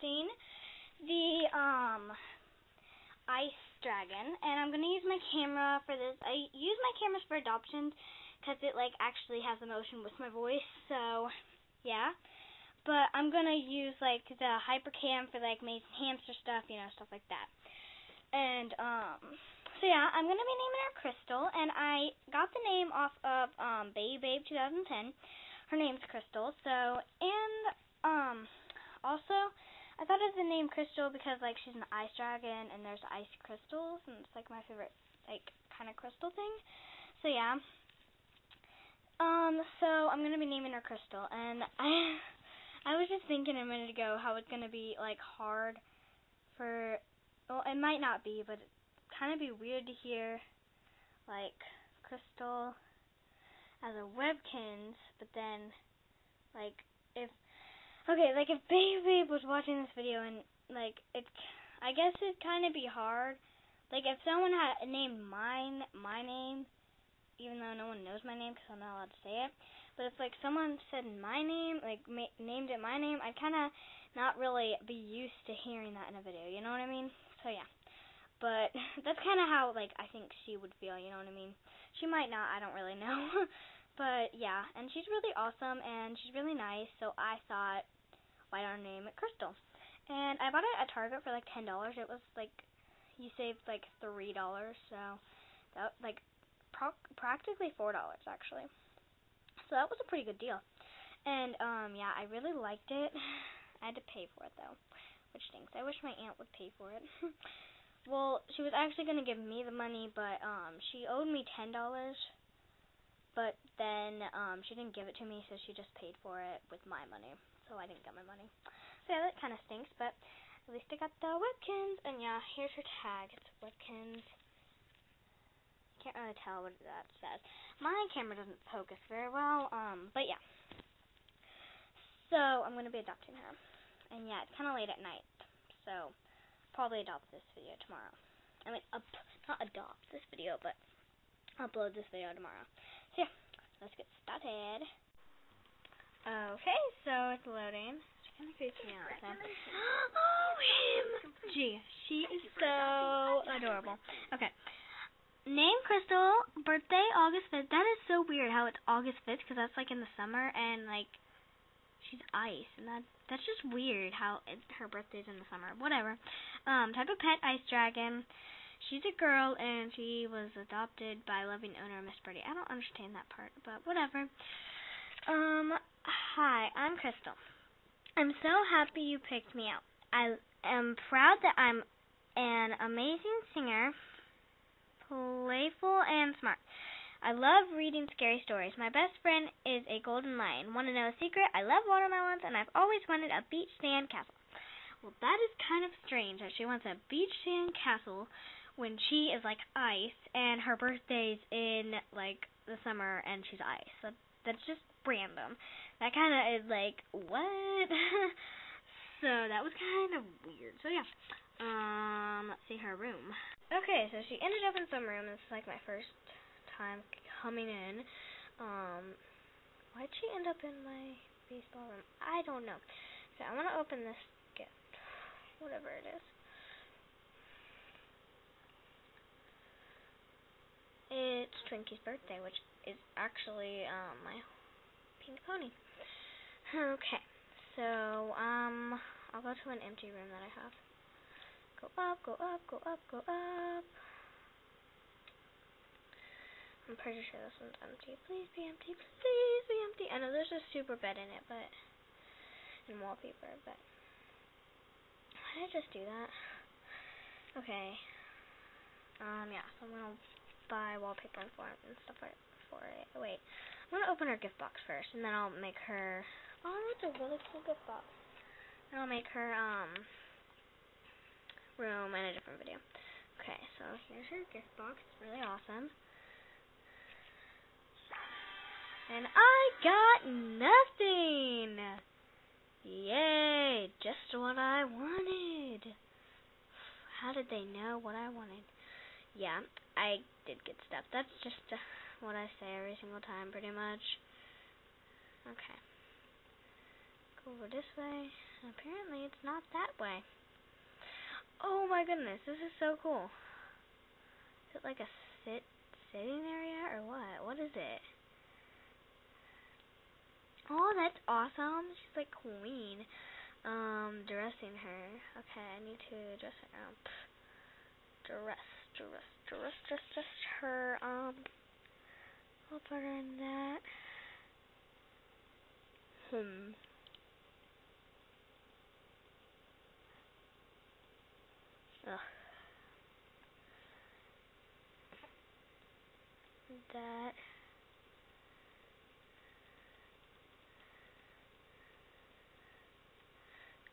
adopting the um ice dragon, and I'm gonna use my camera for this. I use my cameras for adoptions because it like actually has emotion with my voice. So yeah, but I'm gonna use like the HyperCam for like my hamster stuff, you know, stuff like that. And um, so yeah, I'm gonna be naming her Crystal, and I got the name off of um Bayou Babe 2010. Her name's Crystal. So and um also I thought of the name Crystal because like she's an ice dragon and there's ice crystals and it's like my favorite like kind of crystal thing. So yeah. Um, so I'm gonna be naming her Crystal and I I was just thinking a minute ago how it's gonna be like hard for well it might not be, but it kinda be weird to hear like Crystal as a Webkinz, but then like if Okay, like if Bayou was watching this video and like it, I guess it'd kind of be hard. Like if someone had named mine my name, even though no one knows my name because I'm not allowed to say it. But if like someone said my name, like ma- named it my name, I'd kind of not really be used to hearing that in a video. You know what I mean? So yeah. But that's kind of how like I think she would feel. You know what I mean? She might not. I don't really know. but yeah, and she's really awesome and she's really nice. So I thought why don't name Crystal? And I bought it at Target for like ten dollars. It was like you saved like three dollars, so that like pro- practically four dollars actually. So that was a pretty good deal. And um yeah, I really liked it. I had to pay for it though, which stinks. I wish my aunt would pay for it. well, she was actually gonna give me the money, but um she owed me ten dollars. But then um she didn't give it to me, so she just paid for it with my money so I didn't get my money. So yeah, that kind of stinks, but at least I got the Webkinz. And yeah, here's her tag. It's Webkinz. Can't really tell what that says. My camera doesn't focus very well, um, but yeah. So I'm gonna be adopting her, and yeah, it's kind of late at night, so probably adopt this video tomorrow. I mean, up, not adopt this video, but upload this video tomorrow. So yeah, let's get started. Okay, so it's loading. She kind of creeps me out. So. oh, him! Gee, she is so adorable. Okay. Name Crystal, birthday August 5th. That is so weird how it's August 5th because that's like in the summer and like she's ice and that that's just weird how it, her birthday's in the summer. Whatever. Um, type of pet ice dragon. She's a girl and she was adopted by loving owner Miss Birdie. I don't understand that part, but whatever. Um, hi, I'm Crystal. I'm so happy you picked me out. I am proud that I'm an amazing singer, playful and smart. I love reading scary stories. My best friend is a golden lion. Want to know a secret? I love watermelons and I've always wanted a beach sand castle. Well, that is kind of strange that she wants a beach sand castle when she is like ice and her birthday's in like the summer and she's ice. That, that's just random. That kind of is like, what? so that was kind of weird. So yeah. Um, let's see her room. Okay, so she ended up in some room. This is like my first time coming in. Um, why'd she end up in my baseball room? I don't know. So I want to open this gift, whatever it is. It's Twinkie's birthday, which is actually um my pink pony. Okay, so, um, I'll go to an empty room that I have. Go up, go up, go up, go up. I'm pretty sure this one's empty. Please be empty, please be empty. I know there's a super bed in it, but, and wallpaper, but, why did I just do that? Okay. Um, yeah, so I'm gonna buy wallpaper and and stuff for it. Wait. I'm gonna open her gift box first, and then I'll make her. Oh, that's a really cool gift box. I'll make her um room in a different video. Okay, so here's her gift box. It's really awesome. And I got nothing. Yay! Just what I wanted. How did they know what I wanted? Yeah, I did get stuff. That's just. What I say every single time, pretty much. Okay. Go over this way. Apparently it's not that way. Oh my goodness, this is so cool. Is it like a sit sitting area or what? What is it? Oh, that's awesome. She's like queen. Um, dressing her. Okay, I need to dress her up. Dress, dress, dress, dress, dress her. Um, I'll put her in that. Hmm. Ugh. That.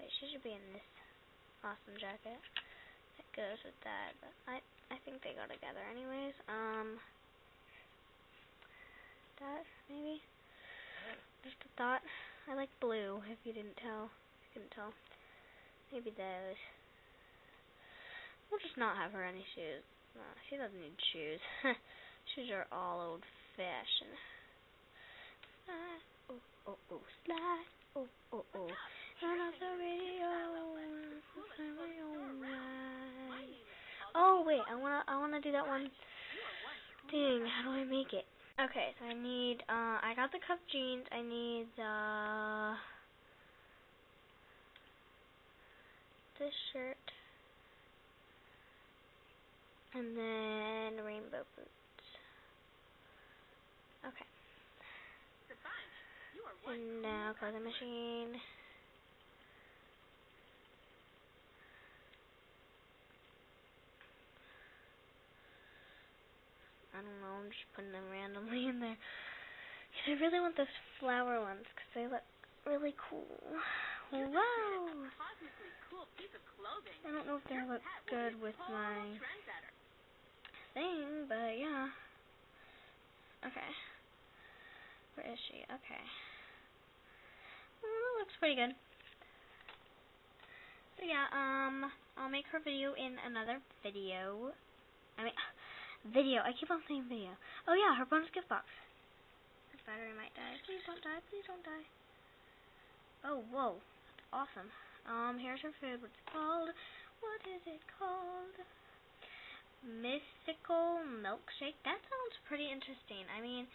Wait, she should be in this awesome jacket. That goes with that, but I I think they go together anyways. Um that maybe? Just a thought. I like blue, if you didn't tell. If you couldn't tell. Maybe those. We'll just not have her any shoes. No, she doesn't need shoes. shoes are all old fashioned. Slide, oh, oh, oh, slide, oh, oh, oh. Turn off the radio. Oh wait, I wanna, I wanna do that one thing. How do I make it? Okay, so I need, uh, I got the cuff jeans. I need the this shirt. And then rainbow boots. Okay. And now clothing machine. I don't know, I'm just putting them randomly in there. I really want those flower ones because they look really cool. Wow! I don't know if they look good with my thing, but yeah. Okay. Where is she? Okay. Well, that looks pretty good. So yeah, um, I'll make her video in another video. I mean, video. I keep on saying video. Oh yeah, her bonus gift box. Her battery might die. Please don't die. Please don't die. Oh, whoa. That's awesome. Um, here's her food. What's it called? What is it called? Mystical milkshake. That sounds pretty interesting. I mean,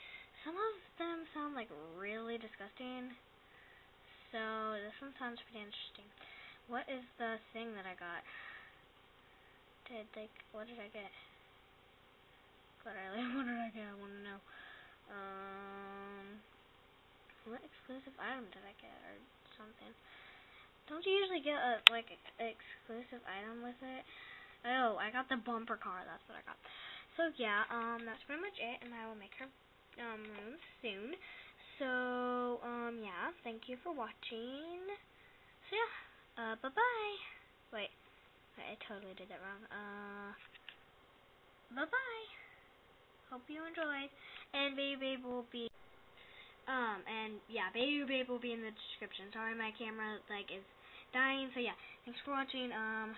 some of them sound like really disgusting. So this one sounds pretty interesting. What is the thing that I got? Did like what did I get? What, what did I get? I want to know. Um, what exclusive item did I get or something? Don't you usually get a like exclusive item with it? Oh, I got the bumper car. That's what I got. So yeah, um, that's pretty much it, and I will make her um room soon. So um, yeah, thank you for watching. So yeah, uh, bye bye. Wait, I totally did that wrong. Uh, bye bye. Hope you enjoyed, and Bayou Babe will be. Um, and yeah, Bayou Babe will be in the description. Sorry, my camera, like, is dying, so yeah, thanks for watching, um,